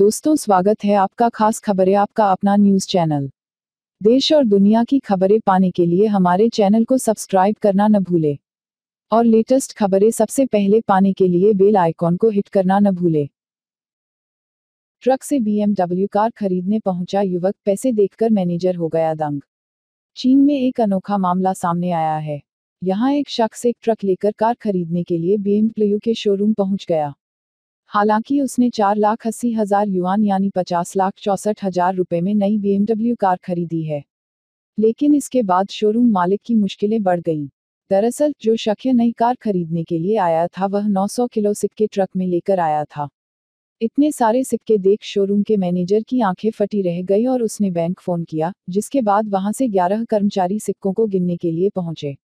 दोस्तों, स्वागत है आपका खास खबरें आपका अपना न्यूज़ चैनल। देश और दुनिया की खबरें पाने के लिए हमारे चैनल को सब्सक्राइब करना न भूले। और लेटेस्ट खबरें सबसे पहले पाने के लिए बेल आइकॉन को हिट करना न भूले। ट्रक से बीएमडब्ल्यू कार खरीदने पहुँचा युवक, पैसे देखकर मैनेजर हो गया दंग। चीन में एक अनोखा मामला सामने आया है। यहाँ एक शख्स एक ट्रक लेकर कार खरीदने के लिए बीएमडब्ल्यू के शोरूम पहुँच गया। हालाँकि उसने चार लाख अस्सी हज़ार युआन यानी पचास लाख चौसठ हज़ार रुपये में नई बीएमडब्ल्यू कार खरीदी है। लेकिन इसके बाद शोरूम मालिक की मुश्किलें बढ़ गईं। दरअसल, जो शख्य नई कार खरीदने के लिए आया था, वह 900 किलो सिक्के ट्रक में लेकर आया था। इतने सारे सिक्के देख शोरूम के मैनेजर की आँखें फटी रह गई और उसने बैंक फ़ोन किया, जिसके बाद वहाँ से 11 कर्मचारी सिक्कों को गिनने के लिए पहुँचे।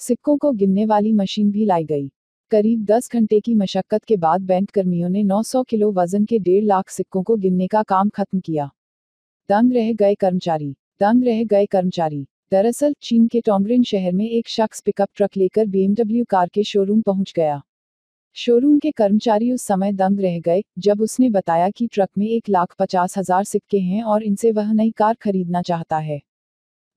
सिक्कों को गिनने वाली मशीन भी लाई गई। करीब 10 घंटे की मशक्कत के बाद बैंक कर्मियों ने 900 किलो वज़न के डेढ़ लाख सिक्कों को गिनने का काम खत्म किया। दंग रह गए कर्मचारी। दंग रह गए कर्मचारी। दरअसल, चीन के टोंगरिन शहर में एक शख्स पिकअप ट्रक लेकर बीएमडब्ल्यू कार के शोरूम पहुँच गया। शोरूम के कर्मचारी उस समय दंग रह गए, जब उसने बताया कि ट्रक में एक लाख पचास हज़ार सिक्के हैं और इनसे वह नई कार खरीदना चाहता है।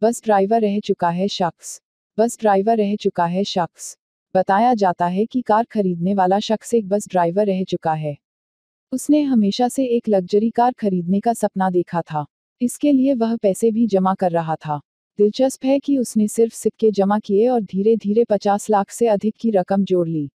बस ड्राइवर रह चुका है शख्स। बस ड्राइवर रह चुका है शख्स। बताया जाता है कि कार खरीदने वाला शख्स एक बस ड्राइवर रह चुका है। उसने हमेशा से एक लग्जरी कार खरीदने का सपना देखा था। इसके लिए वह पैसे भी जमा कर रहा था। दिलचस्प है कि उसने सिर्फ़ सिक्के जमा किए और धीरे धीरे पचास लाख से अधिक की रकम जोड़ ली।